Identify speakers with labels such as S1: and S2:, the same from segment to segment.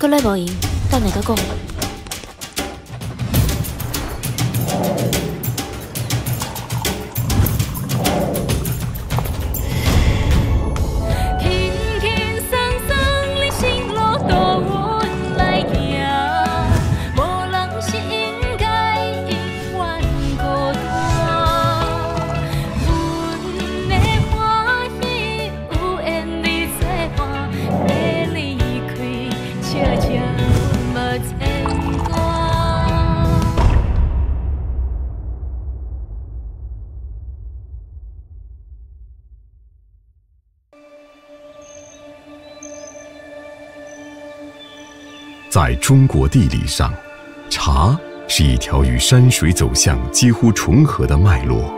S1: 搁来无赢，等下再
S2: 中国地理上，茶是一条与山水走向几乎重合的脉络。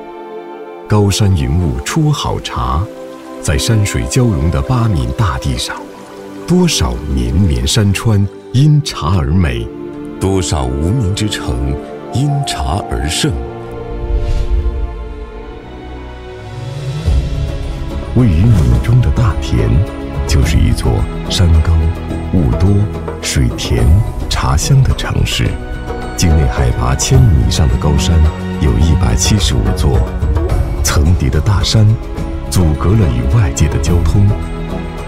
S2: 高山云雾出好茶，在山水交融的八闽大地上，多少绵绵山川因茶而美，多少无名之城因茶而盛。位于闽中的大田，就是一座山高雾多。水甜茶香的城市，境内海拔千米以上的高山有一百七十五座，层叠的大山阻隔了与外界的交通。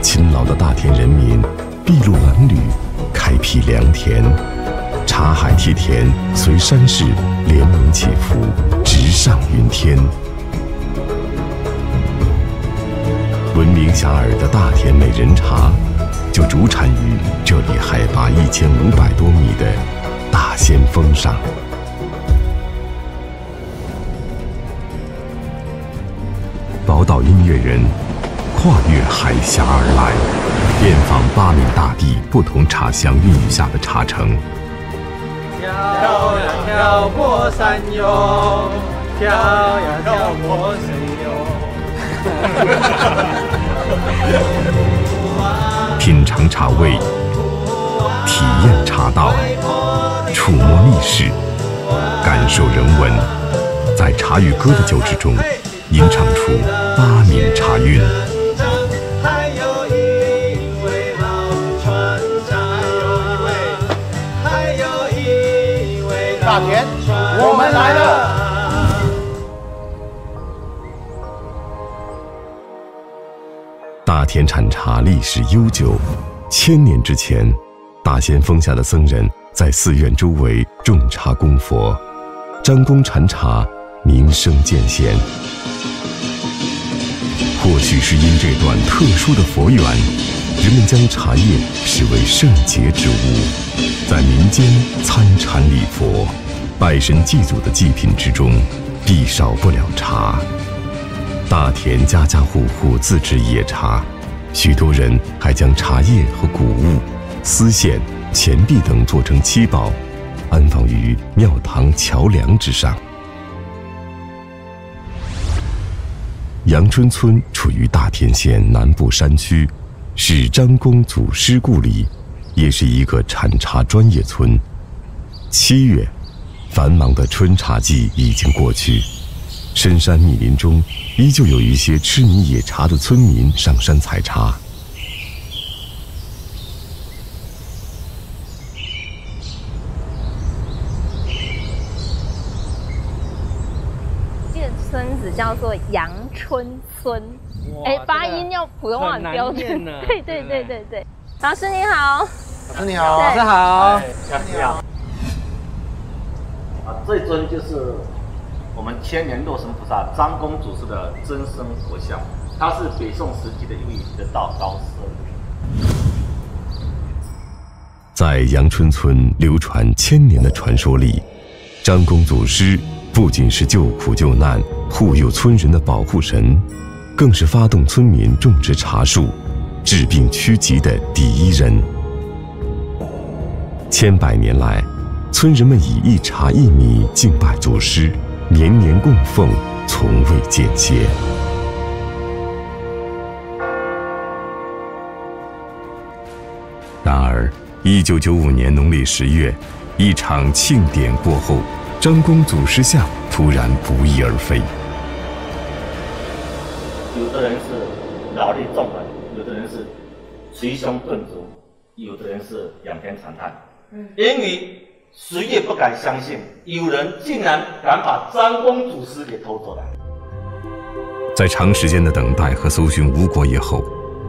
S2: 勤劳的大田人民筚路蓝缕，开辟良田，茶海梯田随山势连绵起伏，直上云天。闻名遐迩的大田美人茶。就主产于这里海拔一千五百多米的大仙峰上。宝岛音乐人跨越海峡而来，遍访八闽大地不同茶香孕育下的茶城。
S3: 跳呀跳过山哟，跳呀跳过水。
S2: 品尝茶味，体验茶道，触摸历史，感受人文，在茶与歌的交织中，吟唱出八闽茶韵。
S3: 大田，我们来了。
S2: 大田产茶历史悠久，千年之前，大仙峰下的僧人在寺院周围种茶供佛，张公禅茶，名声渐显。或许是因这段特殊的佛缘，人们将茶叶视为圣洁之物，在民间参禅礼佛、拜神祭祖的祭品之中，必少不了茶。大田家家户户自制野茶，许多人还将茶叶和谷物、丝线、钱币等做成七宝，安放于庙堂桥梁之上。阳春村处于大田县南部山区，是张公祖师故里，也是一个产茶专业村。七月，繁忙的春茶季已经过去。深山密林中，依旧有一些痴迷野茶的村民上山采茶。
S4: 这个村子叫做阳春村，哎，发音要普通话很标准。对对对对对，老师你好，
S3: 老师你好，老
S5: 师好，
S3: 老师好。
S5: 啊，这尊就是。我们千年洛神菩萨张公祖师的真身佛像，他是北宋时期的一位得道高僧。
S2: 在阳春村流传千年的传说里，张公祖师不仅是救苦救难、护佑村人的保护神，更是发动村民种植茶树、治病驱疾的第一人。千百年来，村人们以一茶一米敬拜祖师。年年供奉，从未间歇。然而，一九九五年农历十月，一场庆典过后，张公祖师像突然不翼而飞。
S5: 有的人是劳力重了，有的人是捶胸顿足，有的人是仰天长叹，因为谁也不敢相信，有人竟然敢把张公祖师给偷走了。
S2: 在长时间的等待和搜寻无果以后，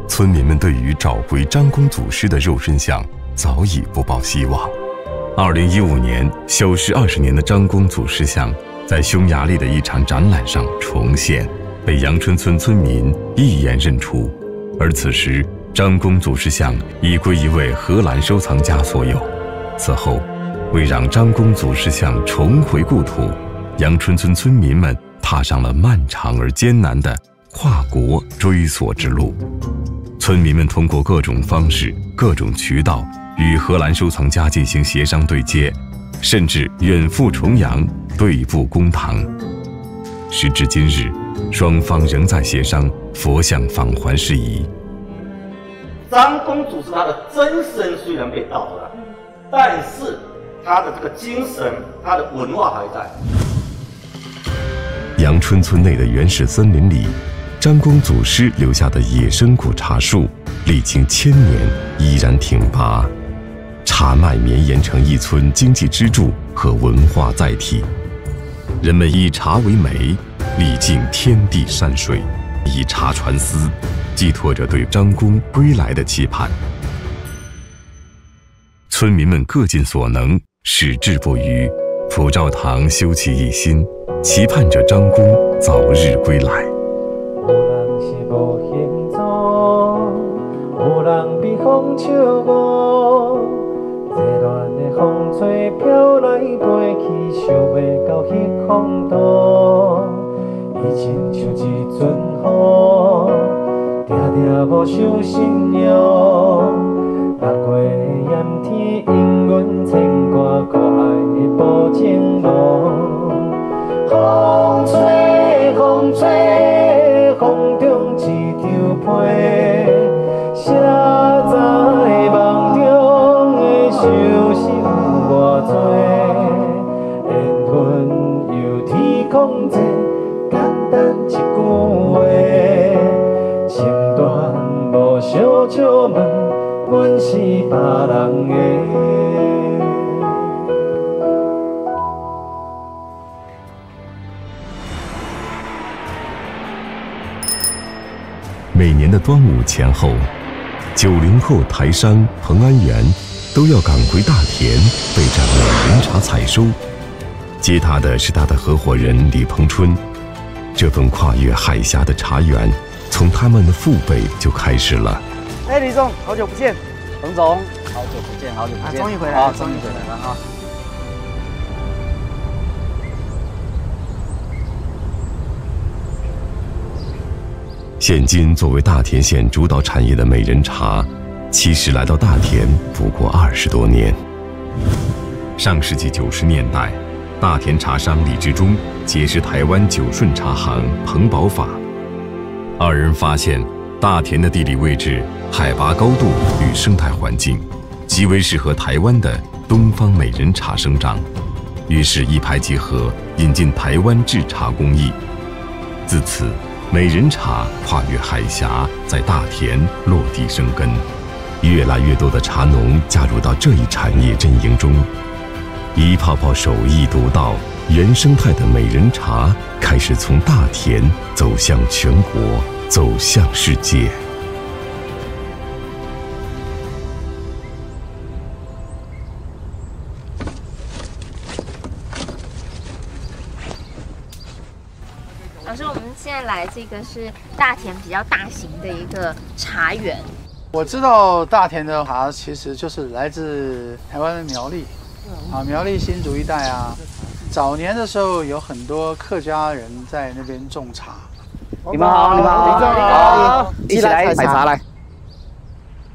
S2: 村民们对于找回张公祖师的肉身像早已不抱希望。二零一五年，消失二十年的张公祖师像，在匈牙利的一场展览上重现，被阳春村村民一眼认出。而此时，张公祖师像已归一位荷兰收藏家所有。此后，为让张公祖师像重回故土，阳春村村民们。踏上了漫长而艰难的跨国追索之路，村民们通过各种方式、各种渠道与荷兰收藏家进行协商对接，甚至远赴重洋对簿公堂。时至今日，双方仍在协商佛像返还事宜。
S5: 张公祖师他的真身虽然被盗了，但是他的这个精神、他的文化还在。
S2: 阳春村内的原始森林里，张公祖师留下的野生古茶树，历经千年依然挺拔。茶脉绵延成一村经济支柱和文化载体，人们以茶为媒，历尽天地山水，以茶传思，寄托着对张公归来的期盼。村民们各尽所能，矢志不渝，普照堂修葺一新。期盼着张公早日归来。
S3: 有人是无行踪，有人被风笑误。热恋的风吹飘来飞去，想要到彼方岛。伊亲像一阵雨，定定无伤心凉。六月的炎天，因阮牵挂可爱无情路。风吹，风吹，风中一张被，写在梦中的相思有偌多。缘分由天空切，简单一句话，情断无相招问，阮是别人的。
S2: 每年的端午前后，九零后台商彭安元都要赶回大田备战美人茶采收。接他的是他的合伙人李鹏春。这份跨越海峡的茶园，从他们的父辈就开始了。
S6: 哎，李总，好久不见。彭总，好久不见，好久不见。终于回来了，终于回来了哈。
S2: 现今作为大田县主导产业的美人茶，其实来到大田不过二十多年。上世纪九十年代，大田茶商李志忠结识台湾九顺茶行彭宝法，二人发现大田的地理位置、海拔高度与生态环境，极为适合台湾的东方美人茶生长，于是，一拍即合，引进台湾制茶工艺。自此。美人茶跨越海峡，在大田落地生根，越来越多的茶农加入到这一产业阵营中，一泡泡手艺独到、原生态的美人茶开始从大田走向全国，走向世界。
S4: 来，这个是大田比较大型的一个茶园。
S6: 我知道大田的茶其实就是来自台湾的苗栗，啊，苗栗新竹一带啊。早年的时候有很多客家人在那边种茶。
S7: 你们好，你们好，你好，一起来采茶来，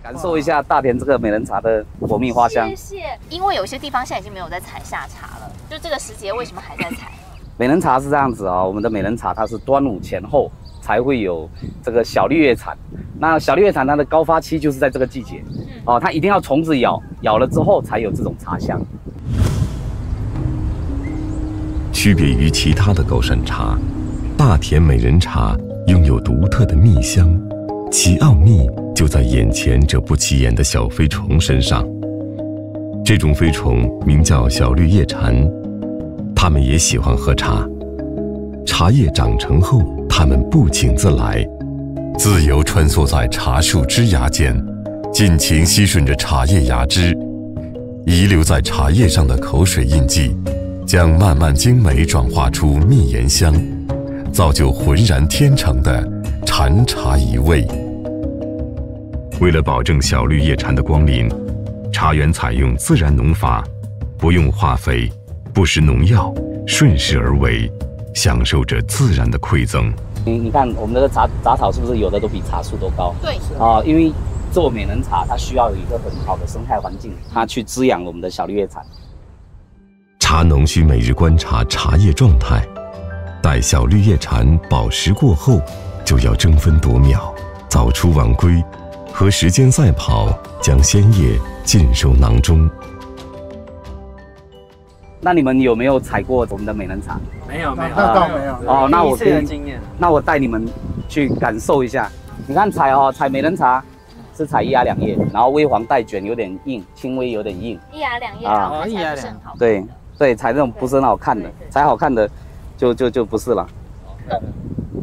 S7: 感受一下大田这个美人茶的果蜜花香。
S4: 谢谢。因为有些地方现在已经没有在采夏茶了，就这个时节为什么还在采？
S7: 美人茶是这样子啊，我们的美人茶它是端午前后才会有这个小绿叶产，那小绿叶产它的高发期就是在这个季节，哦，它一定要虫子咬，咬了之后才有这种茶香。
S2: 区别于其他的高山茶，大田美人茶拥有独特的蜜香，其奥秘就在眼前这不起眼的小飞虫身上。这种飞虫名叫小绿叶蝉，他们也喜欢喝茶。茶叶长成后，他们不请自来，自由穿梭在茶树枝芽间，尽情吸吮着茶叶芽汁。遗留在茶叶上的口水印记，将慢慢精美转化出蜜盐香，造就浑然天成的禅茶一味。为了保证小绿叶蝉的光临，茶园采用自然农法，不用化肥，不施农药，顺势而为，享受着自然的馈赠。
S7: 你你看，我们的杂杂草是不是有的都比茶树都高？
S4: 对，
S7: 啊，因为。做美人茶，它需要有一个很好的生态环境，它去滋养我们的小绿叶蝉。
S2: 茶农需每日观察茶叶状态，待小绿叶蝉饱食过后，就要争分夺秒，早出晚归，和时间赛跑，将鲜叶尽收囊中。
S7: 那你们有没有采过我们的美人茶？
S3: 没有，没有，
S6: 那倒没有。哦，
S7: 那我
S3: 给经验，
S7: 那我带你们去感受一下。你看采哦，采美人茶。是采一芽两叶，然后微黄带卷，有点硬，轻微有点硬。
S4: 一芽两叶啊，一芽两
S7: 对对，采这种不是很好看的，采好看的就就就不是了。
S4: 懂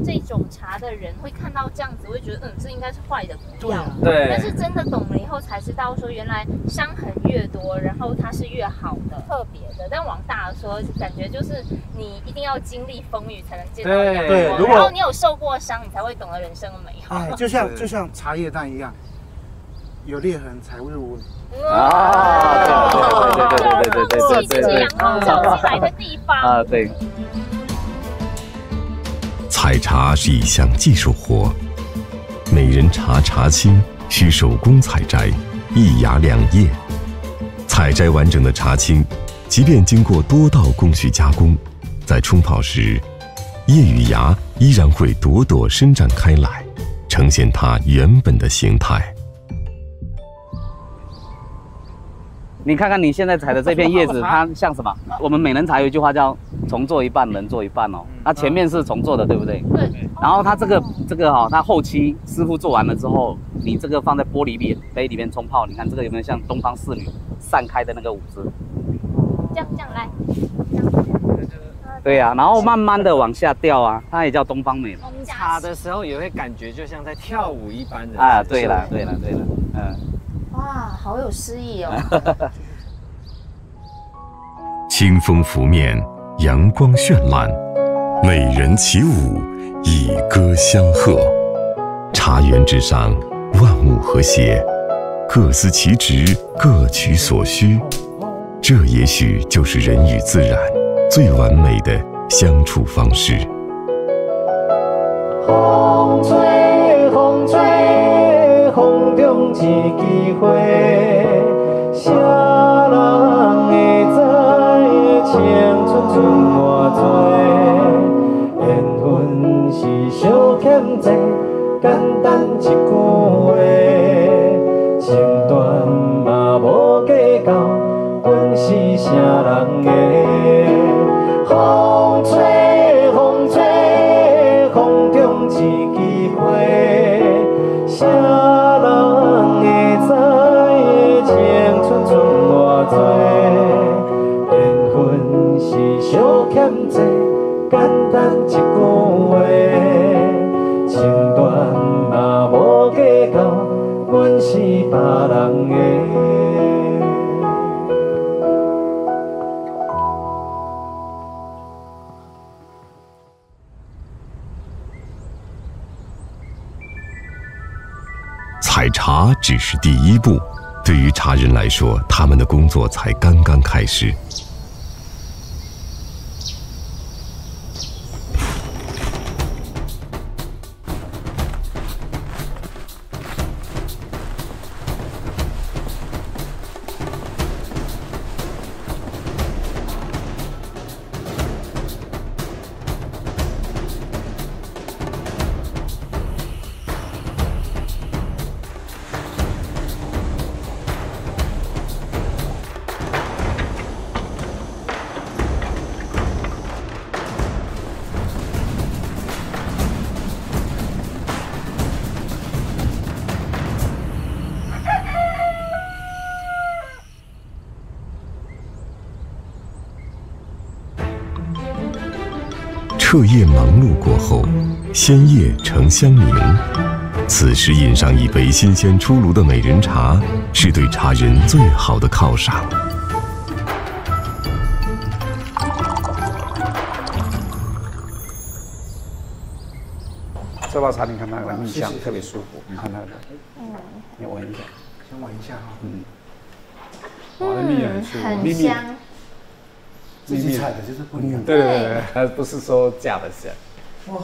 S4: 这种茶的人会看到这样子，会觉得嗯，这应该是坏的，不要。
S3: 对。
S4: 但是真的懂了以后才知道，说原来伤痕越多，然后它是越好的，特别的。但往大了说，感觉就是你一定要经历风雨才能见到阳光，然后你有受过伤，你才会懂得人生的美好。
S6: 哎，就像就像茶叶蛋一样。有裂痕才会入
S7: 味啊！对对对对对对对
S4: 对，这是阳光照进来的地方啊！
S7: 对。
S2: 采茶是一项技术活，美人茶茶青需手工采摘，一芽两叶。采摘完整的茶青，即便经过多道工序加工，在冲泡时，叶与芽依然会朵朵伸展开来，呈现它原本的形态。
S7: 你看看你现在采的这片叶子，它 像什么？我们美人茶有一句话叫“重做一半，人做一半”哦。它前面是重做的，对不对？
S4: 对。
S7: 然后它这个这个哈，它后期师傅做完了之后，你这个放在玻璃杯杯里面冲泡，你看这个有没有像东方侍女散开的那个舞姿？
S4: 这样这样来。
S7: 对呀，然后慢慢的往下掉啊，它也叫东方美人。
S3: 茶的时候也会感觉就像在跳舞一般的。
S7: 啊，对了对了对了，嗯。
S4: 哇，好有诗意哦！
S2: 清风拂面，阳光绚烂，美人起舞，以歌相和。茶园之上，万物和谐，各司其职，各取所需。这也许就是人与自然最完美的相处方式。
S3: 红吹，红吹。中一枝花，谁人会知青春剩偌多？缘分是相欠债，简单一句话，情断简单一句话，情断嘛无计较，阮是别人的。
S2: 采茶只是第一步，对于茶人来说，他们的工作才刚刚开始。彻夜忙碌过后，鲜叶成香茗。此时饮上一杯新鲜出炉的美人茶，是对茶人最好的犒赏。
S8: 这包茶你看它的蜜香特别舒服，你看它的，嗯，你闻一下，
S9: 先闻一下哈，
S8: 嗯，哇，那蜜很舒服，
S4: 很香。
S9: 自己采的就是不一样，
S8: 对对对，它不是说假的香。哇，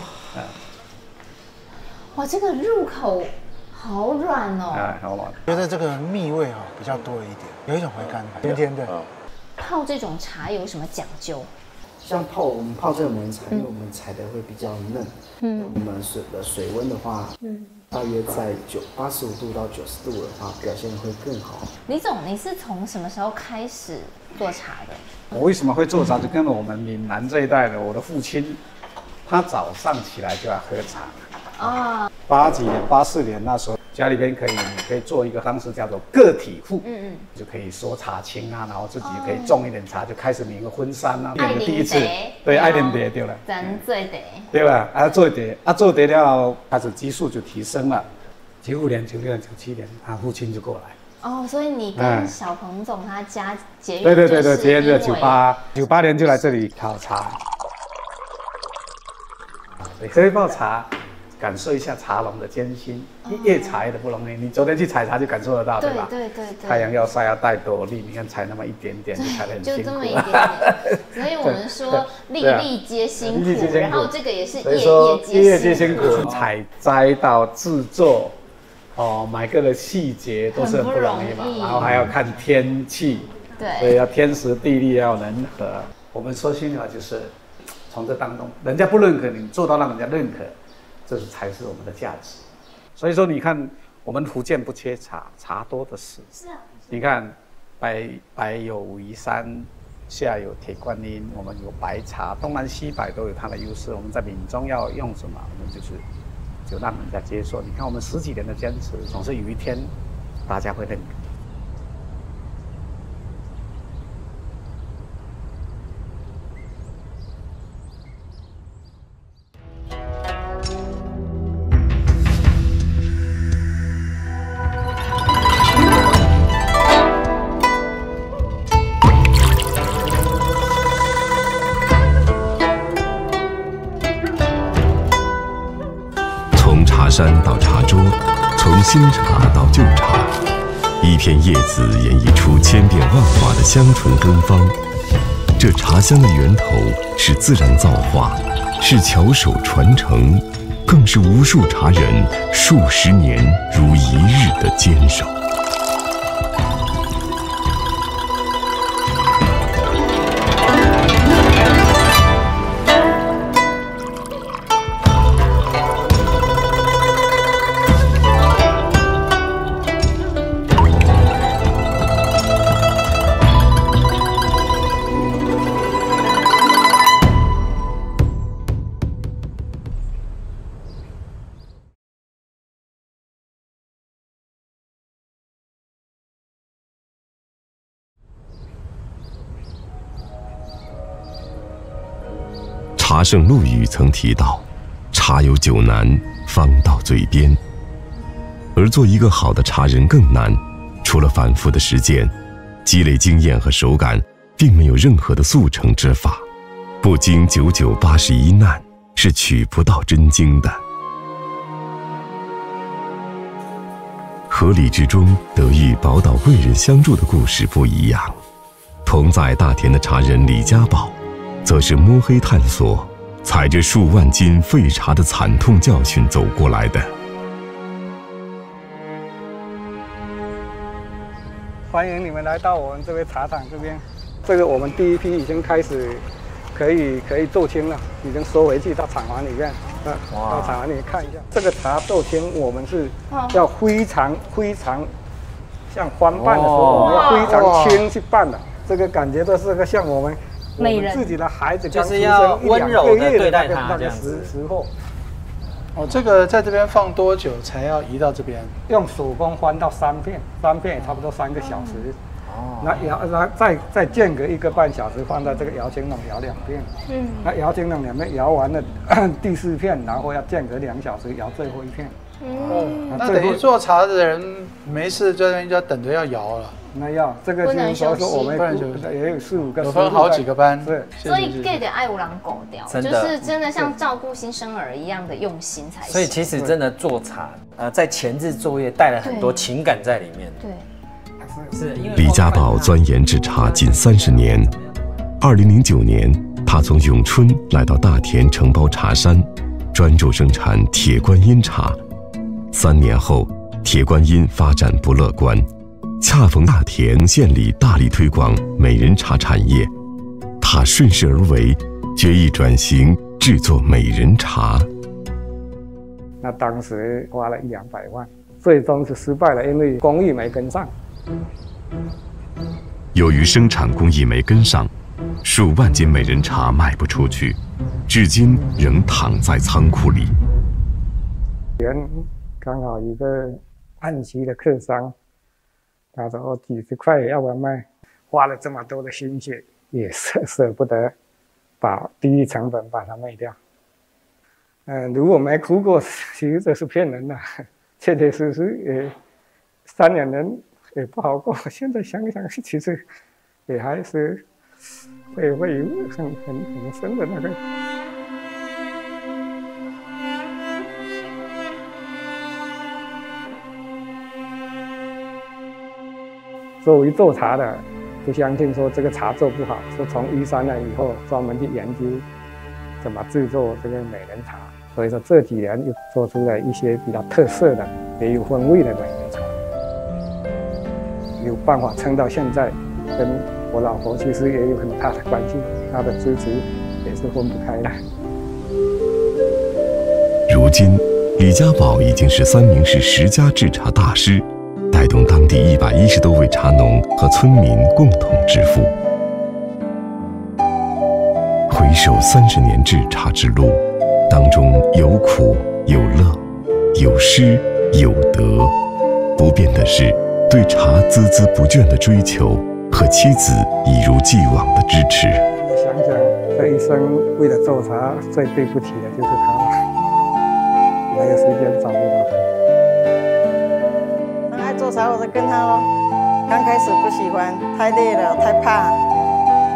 S4: 哇，这个入口好软哦，
S8: 哎，好软。
S9: 觉得这个蜜味啊比较多了一点，有一种回甘，甜甜的。
S4: 泡这种茶有什么讲究？
S10: 像泡我们泡这个门茶，因为我们采的会比较嫩，嗯，我们水的水温的话，嗯，大约在九八十五度到九十度的话，表现会更好。
S4: 李总，你是从什么时候开始做茶的？
S8: 我为什么会做茶？就跟我们闽南这一代的，我的父亲，他早上起来就要喝茶，啊，八几年、八四年那时候。家里边可以，你可以做一个，方式叫做个体户，嗯嗯，就可以说茶青啊，然后自己可以种一点茶，就开始领个婚山啊，
S4: 爱第一次，
S8: 对，爱点碟对了，
S4: 咱做碟，
S8: 对吧？啊，做碟，啊，做碟了，开始基数就提升了，九五年、九六年、九七年，他父亲就过来。
S4: 哦，所以你跟小彭总他家结
S8: 对对对对，结缘九八九八年就来这里考察，这一泡茶。感受一下茶农的艰辛，叶采的不容易。你昨天去采茶就感受得到，对吧？
S4: 对对对。
S8: 太阳要晒要带斗笠，你看采那么一点点 就采得很辛苦。
S4: 就这么一点点，所以我们说粒粒皆辛苦。然后这个也是叶叶
S8: 叶皆辛苦，采摘到制作，哦，每个的细节都是很不容易嘛。然后还要看天气，
S4: 对，
S8: 所以要天时地利要人和。我们说心里话就是，从这当中，人家不认可你，做到让人家认可。这是才是我们的价值，所以说你看，我们福建不缺茶，茶多的是。是啊。你看，北北有武夷山，下有铁观音，我们有白茶，东南西北都有它的优势。我们在闽中要用什么，我们就是就让人家接受。你看我们十几年的坚持，总是有一天大家会认可。
S2: 叶子演绎出千变万化的香醇芬芳。这茶香的源头是自然造化，是巧手传承，更是无数茶人数十年如一日的坚守。圣陆羽曾提到：“茶有九难，方到嘴边。”而做一个好的茶人更难，除了反复的实践，积累经验和手感，并没有任何的速成之法。不经九九八十一难，是取不到真经的。和李志忠得遇宝岛贵人相助的故事不一样。同在大田的茶人李家宝。则是摸黑探索，踩着数万斤废茶的惨痛教训走过来的。
S8: 欢迎你们来到我们这边茶厂这边，这个我们第一批已经开始可以可以做青了，已经收回去到厂房里面。啊，到厂房里面看一下，这个茶做青，我们是要非常非常像翻拌的时候，我们要非常轻去拌的，这个感觉都是个像我们。
S4: 美人
S8: 自己的孩子
S6: 就是要温柔的对待他这样子。
S8: 时候，哦，这个在这边放多久才要移到这边？用手工翻到三片，三片也差不多三个小时。
S6: 哦那摇，那再再间隔一个半小时，放在这个摇青龙摇两遍。嗯。那摇青龙两边摇完了 第四片，然后要间隔两小时摇最后一片。
S11: 哦。那等于做茶的人没事在那边就要等着要摇了。
S6: 那要这个就是说说我们也有四五个，
S11: 有分好几个班。
S6: 对。
S4: 所以 get 的爱五郎狗掉，就是真的像照顾新生儿一样的用心才行。
S12: 所以其实真的做茶，呃，在前置作业带了很多情感在里面。
S4: 对。
S2: 是李家宝钻研制茶近三十年。二零零九年，他从永春来到大田承包茶山，专注生产铁观音茶。三年后，铁观音发展不乐观，恰逢大田县里大力推广美人茶产业，他顺势而为，决意转型制作美人茶。
S6: 那当时花了一两百万，最终是失败了，因为工艺没跟上。
S2: 由于生产工艺没跟上，数万斤美人茶卖不出去，至今仍躺在仓库里。
S6: 原刚好一个按期的客商，他说几十块要不要卖？花了这么多的心血，也舍舍不得把低成本把它卖掉。嗯，如果没哭过，其实这是骗人的，确确实实也三两年。也不好过，现在想想，其实也还是会会有很很很深的那个。作为做茶的，不相信说这个茶做不好，说从一三年以后专门去研究怎么制作这个美人茶，所以说这几年又做出了一些比较特色的、也有风味的美人茶。有办法撑到现在，跟我老婆其实也有很大的关系，她的支持也是分不开的。
S2: 如今，李家宝已经是三明市十佳制茶大师，带动当地一百一十多位茶农和村民共同致富。回首三十年制茶之路，当中有苦有乐，有失有得，不变的是。对茶孜孜不倦的追求和妻子一如既往的支持。
S6: 想想这一生为了做茶，最对不起的就是他了，没有时间找不到
S13: 他。他爱做茶，我就跟他咯。刚开始不喜欢，太累了，太怕。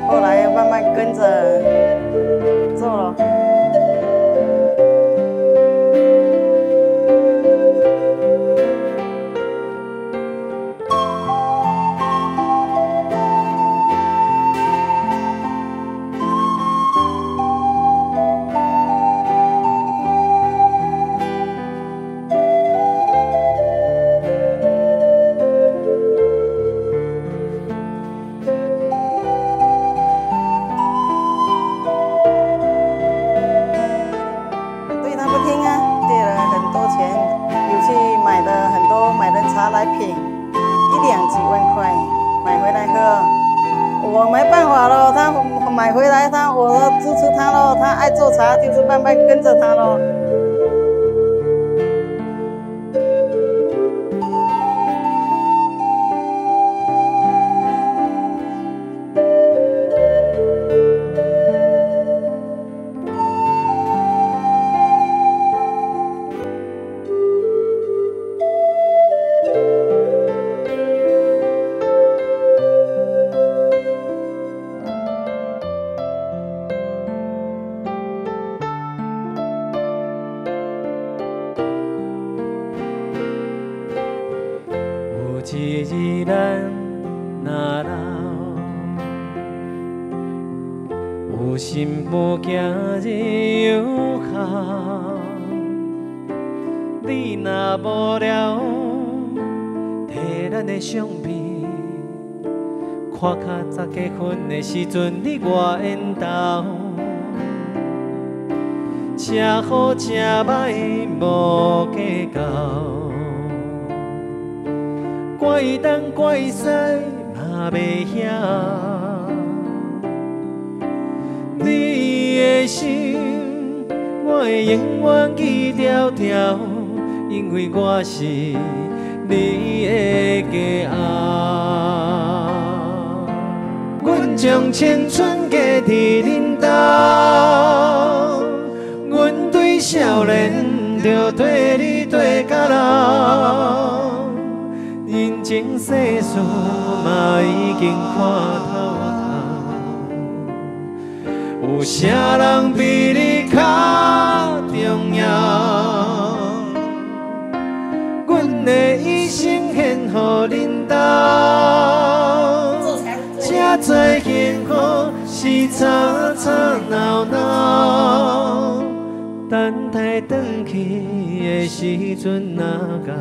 S13: 后来慢慢跟着做了。了了的兄弟看看在结婚的
S3: 时阵你我缘投，车好车歹无计较，怪东怪西嘛袂晓。你的心我会永远记条条，因为我是你的骄傲。将青春嫁伫恁兜，阮对少年着对你对到老，人情世事嘛已经看透透，有啥人比你较重要？的一生献予恁兜。最幸福是吵吵闹闹，等待回去的时阵若到，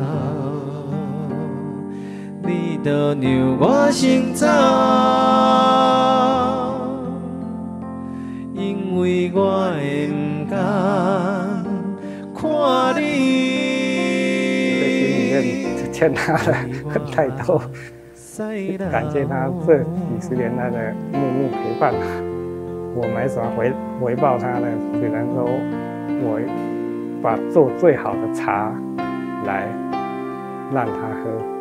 S3: 你就让我先走，
S6: 欠他的太多。感谢他这几十年来的默默陪伴，我没什么回回报他的，只能说我把做最好的茶来让他喝。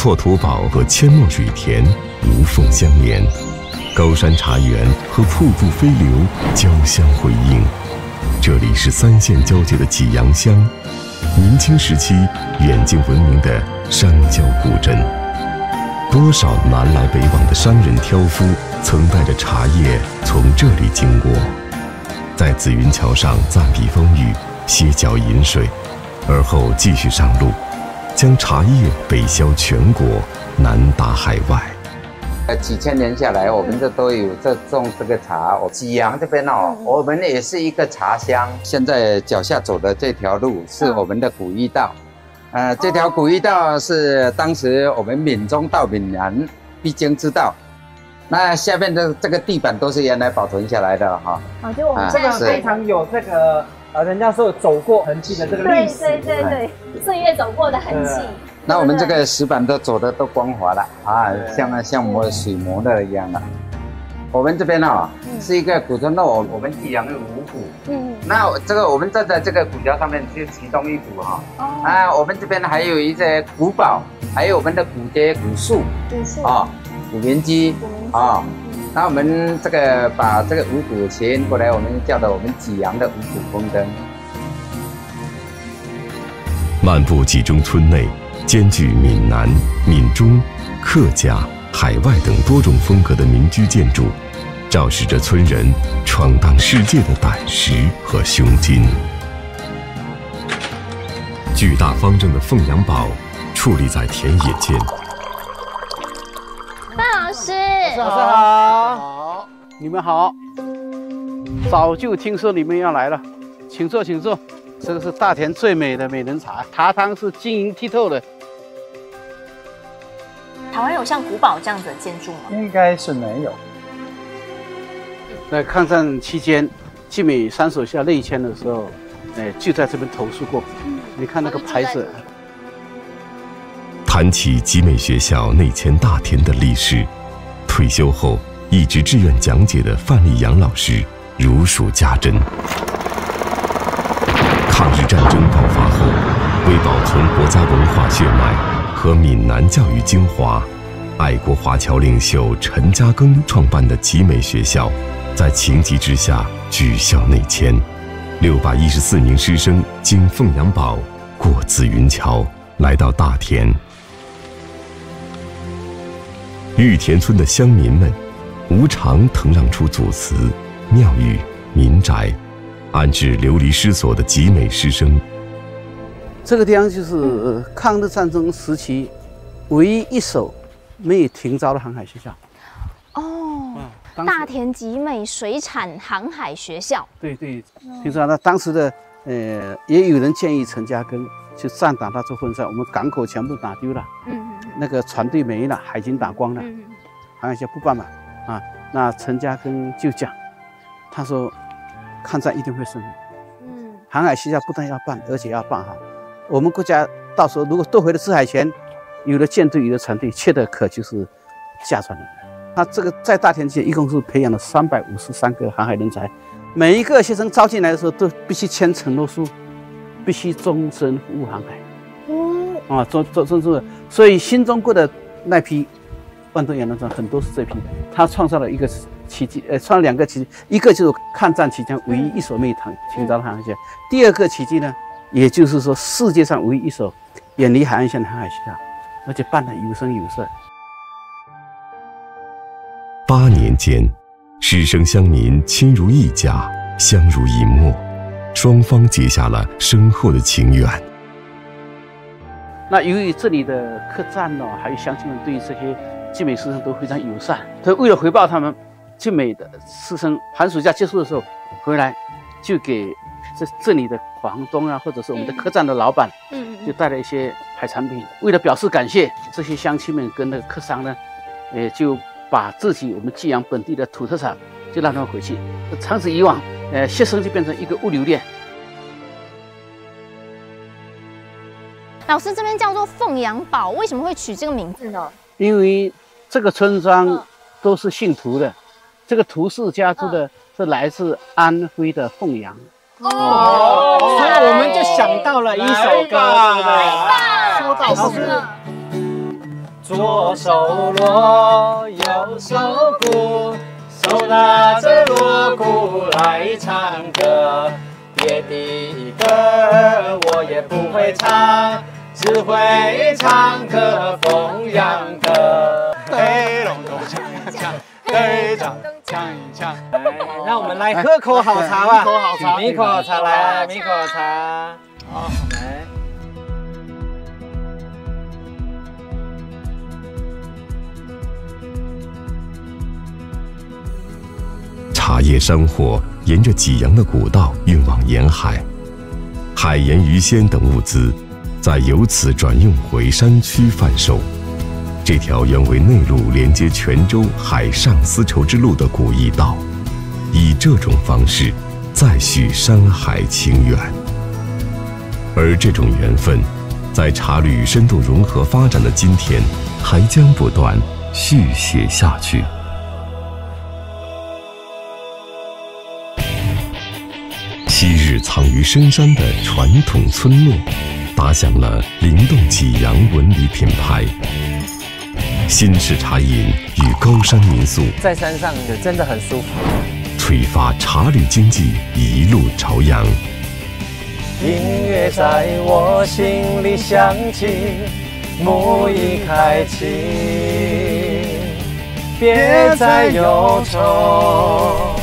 S2: 古厝土堡和阡陌水田无缝相连，高山茶园和瀑布飞流交相辉映。这里是三县交界的济阳乡，明清时期远近闻名的山郊古镇。多少南来北往的商人挑夫曾带着茶叶从这里经过，在紫云桥上暂避风雨，歇脚饮水，而后继续上路。将茶叶北销全国，南达海外。
S14: 呃，几千年下来，我们这都有这种这个茶。济阳这边哦，我们也是一个茶乡。现在脚下走的这条路是我们的古驿道，呃，这条古驿道是当时我们闽中到闽南必经之道。那下面的这个地板都是原来保存下来的哈。
S12: 啊，就我们这个非常有这个。呃，人家说走过痕迹的这个历史，
S4: 对对对对，岁月走过的痕迹。
S14: 那我们这个石板都走的都光滑了啊，像像磨水磨的一样的。我们这边呢是一个古村落，我我们济阳的五谷。嗯。那这个我们站在这个古桥上面，是其中一股哈。哦。啊，我们这边还有一些古堡，还有我们的古街、古树。古树。啊，古民居。啊。那我们这个把这个五谷牵过来，我们叫的我们济阳的五谷丰登。
S2: 漫步济中村内，兼具闽南、闽中、客家、海外等多种风格的民居建筑，昭示着村人闯荡世界的胆识和胸襟。巨大方正的凤阳堡矗立在田野间。
S13: 老师好，好，你们好。早就听说你们要来了，请坐，请坐。这个是大田最美的美人茶，茶汤是晶莹剔透的。
S4: 台湾有像古堡这样子的建筑吗？
S11: 应该是没有。
S13: 在抗战期间，集美三手下内迁的时候，哎，就在这边投诉过。你看那个牌子。
S2: 谈起集美学校内迁大田的历史。退休后一直志愿讲解的范立阳老师如数家珍。抗日战争爆发后，为保存国家文化血脉和闽南教育精华，爱国华侨领袖陈嘉庚创办的集美学校，在情急之下举校内迁，六百一十四名师生经凤阳堡过紫云桥，来到大田。玉田村的乡民们，无偿腾让出祖祠、庙宇、民宅，安置流离失所的集美师生。
S13: 这个地方就是抗日战争时期唯一一所没有停招的航海学校。
S4: 哦，大田集美水产航海学校。
S13: 对对，听说那当时的呃，也有人建议陈嘉庚去站打那座婚纱，我们港口全部打丢了。嗯。那个船队没了，海军打光了，航海学校不办了？啊，那陈嘉庚就讲，他说，抗战一定会胜利。嗯，航海学校不但要办，而且要办哈。我们国家到时候如果夺回了制海权，有了舰队，有了船队，缺的可就是下船人。他这个在大田区一共是培养了三百五十三个航海人才，每一个学生招进来的时候都必须签承诺书，必须终身服务航海。啊，做做做做，所以新中国的那批万吨洋轮船很多是这批。他创造了一个奇迹，呃，创了两个奇迹，一个就是抗战期间唯一一艘没躺倾遭的航线，第二个奇迹呢，也就是说世界上唯一一艘远离海岸线的航海器，而且办得有声有色。
S2: 八年间，师生乡民亲如一家，相濡以沫，双方结下了深厚的情缘。
S13: 那由于这里的客栈呢，还有乡亲们对于这些集美师生都非常友善，所以为了回报他们，集美的师生寒暑假结束的时候回来，就给这这里的房东啊，或者是我们的客栈的老板，嗯，就带了一些海产品。为了表示感谢，这些乡亲们跟那个客商呢，也就。把自己我们济阳本地的土特产就让他们回去，长此以往，呃，学生就变成一个物流链。
S15: 老师这边叫做凤阳堡，为什么会取这个名字呢？
S13: 因为这个村庄都是姓涂的，这个涂氏家族的是来自安徽的凤阳。
S12: 哦，所以我们就想到了一首歌，
S15: 说到什么？
S3: 左手锣，右手鼓，手拿着锣鼓来唱歌。别的歌我也不会唱，只会唱个凤阳歌。嘿隆咚锵锵，嘿锵锵锵。
S12: 让我们来喝口好茶吧，
S3: 喝口好茶，
S12: 抿口好茶来，抿口好茶。好，来。
S2: 茶叶山货沿着济阳的古道运往沿海，海盐、鱼鲜等物资再由此转运回山区贩售。这条原为内陆连接泉州海上丝绸之路的古驿道，以这种方式再续山海情缘。而这种缘分，在茶旅深度融合发展的今天，还将不断续写下去。昔日藏于深山的传统村落，打响了灵动济阳文旅品牌。新式茶饮与高山民宿，
S12: 在山上的真的很舒服。
S2: 吹发茶旅经济一路朝阳。
S3: 音乐在我心里响起，幕已开启，别再忧愁。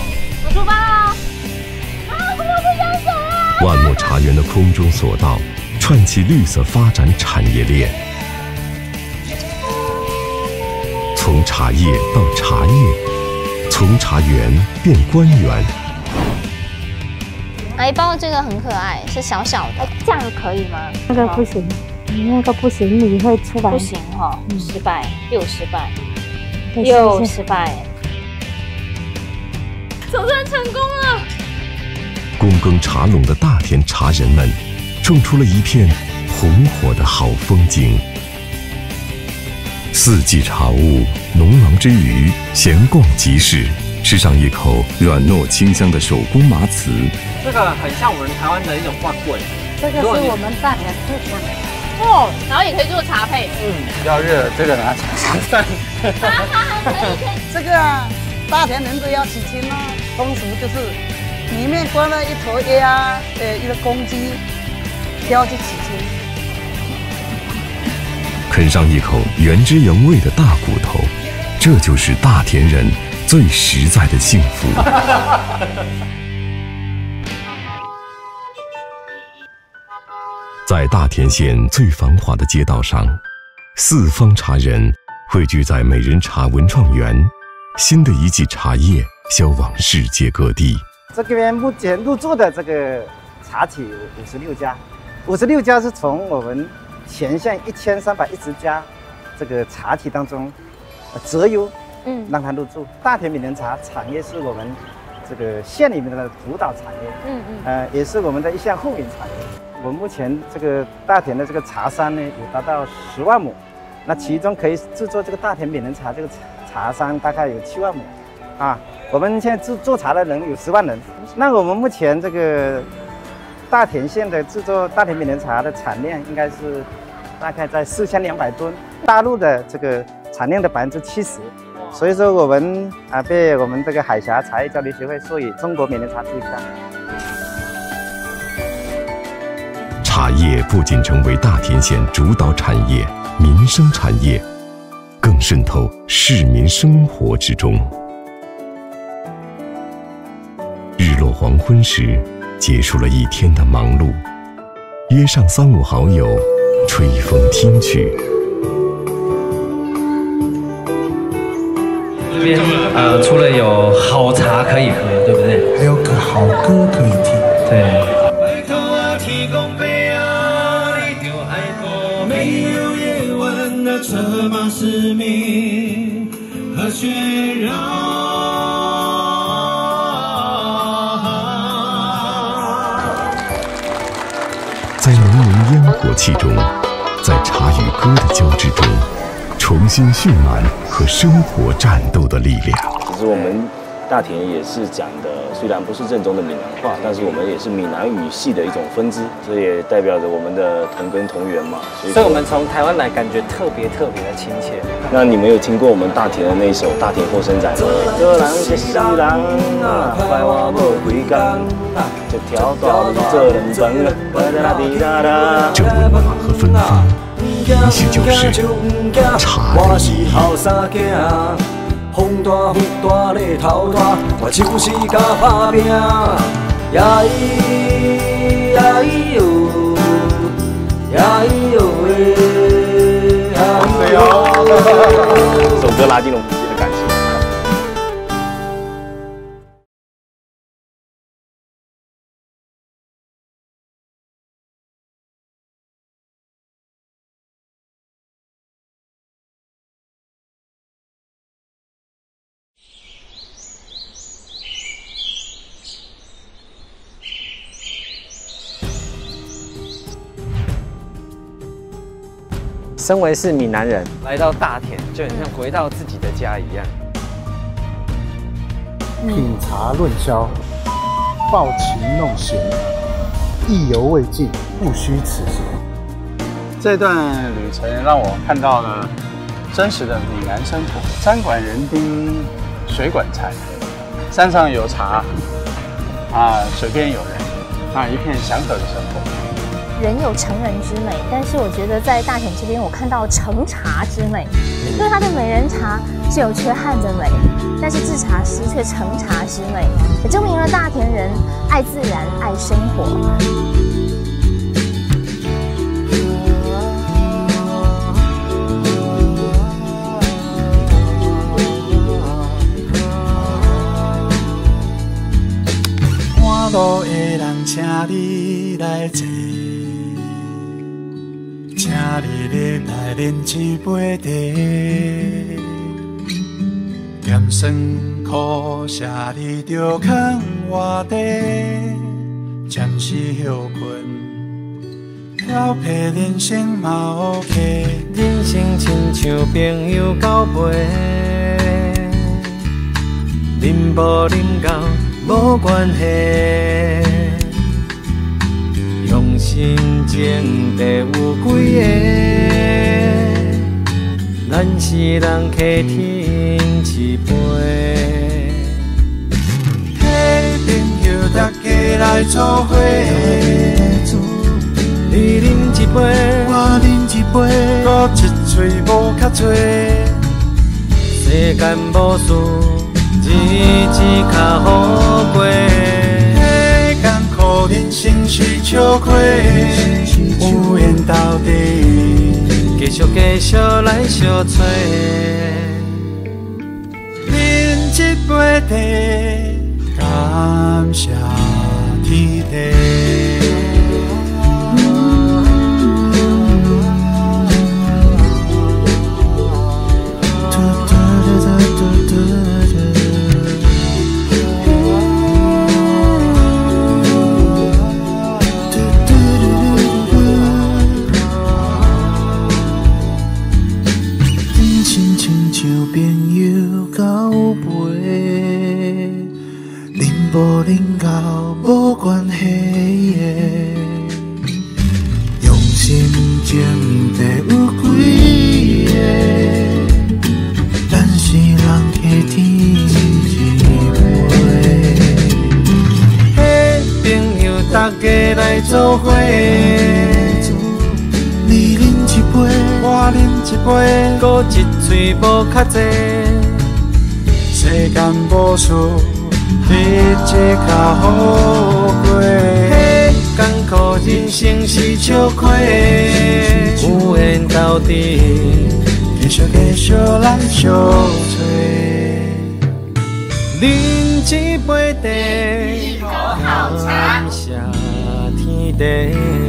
S2: 万木茶园的空中索道，串起绿色发展产业链。从茶叶到茶叶，从茶园变官员。
S15: 来一包这个很可爱，是小小的，这样可以吗？
S16: 那个不行，你那个不行，你会出来。
S4: 不行哈，失败，又失败，又失败。总算成功了。
S2: 躬耕茶垄的大田茶人们，种出了一片红火的好风景。四季茶物，农忙之余闲逛集市，吃上一口软糯清香的手工麻糍。
S12: 这个很像我们台湾的一种罐棍。
S16: 这个是我们大田特产。
S4: 哦，然后也可以做茶配。
S11: 嗯，比较热，这个拿茶上。
S16: 这个大田人都要娶亲了，风俗就是。里面关了一头鸭，呃，一个公鸡，叼去起亲。
S2: 啃上一口原汁原味的大骨头，这就是大田人最实在的幸福。在大田县最繁华的街道上，四方茶人汇聚在美人茶文创园，新的一季茶叶销往世界各地。
S17: 这边目前入驻的这个茶体五十六家，五十六家是从我们全县一千三百一十家这个茶体当中择优，嗯，让他入驻。大田美人茶产业是我们这个县里面的主导产业，嗯嗯，呃，也是我们的一项后援产业。
S14: 我目前这个大田的这个茶山呢，有达到十万亩，那其中可以制作这个大田美人茶这个茶茶山大概有七万亩，啊，我们现在制做茶的人有十万人，那我们目前这个大田县的制作大田美人茶的产量应该是大概在四千两百吨，大陆的这个产量的百分之七十，所以说我们啊被我们这个海峡茶叶交流协会授予中国美人茶之乡。
S2: 茶叶不仅成为大田县主导产业、民生产业，更渗透市民生活之中。日落黄昏时，结束了一天的忙碌，约上三五好友，吹风听曲。
S12: 这边呃，除了有好茶可以喝，对不对？
S3: 还有个好歌可以听。
S12: 对。策马使命和血染，
S2: 气中，在茶与歌的交织中，重新蓄满和生活战斗的力量。
S18: 其实我们大田也是讲的。虽然不是正宗的闽南话，但是我们也是闽南语系的一种分支，这也代表着我们的同根同源嘛。
S12: 所以，我们从台湾来，感觉特别特别的亲切。
S18: 那你们有听过我们大田的那一首《大田后生仔》吗？这
S2: 温暖和芬芳，也许就是茶的意义。风大雨大日头大，我就是甲打拼。呀咿呀咿哟，呀咿哟喂，呀咿哟。
S18: 这首歌拉近了
S12: 身为是闽南人，来到大田就很像回到自己的家一样。
S3: 品茶论销，抱琴弄弦，意犹未尽，不虚此行。
S19: 这段旅程让我看到了真实的闽南生活：山管人丁，水管财，山上有茶，啊，水边有人，啊，一片祥和的生活。
S4: 人有成人之美，但是我觉得在大田这边，我看到成茶之美，因为它的美人茶是有缺憾的美，但是制茶师却成茶之美，也证明了大田人爱自然、爱生活。
S3: 路的人，请你来坐。请你来来饮一杯茶，甜酸苦涩你着藏我底，暂时休困，调皮人生嘛 OK。人生亲像朋友交陪，饮无饮到无关系。心情地有几个？咱是人客厅一杯，嘿，朋友大家来做伙，你饮一杯，我饮一杯，搁一嘴无较多。世间无事，日子较好过。人生是笑开，有缘到底，继续继续来相找。饮一杯茶，感谢天地。济，
S19: 世间无事。日子较好过，
S3: 艰苦人生是笑亏，有缘到底，
S19: 继续继续来相找。
S3: 饮一杯茶，好茶，谢天地。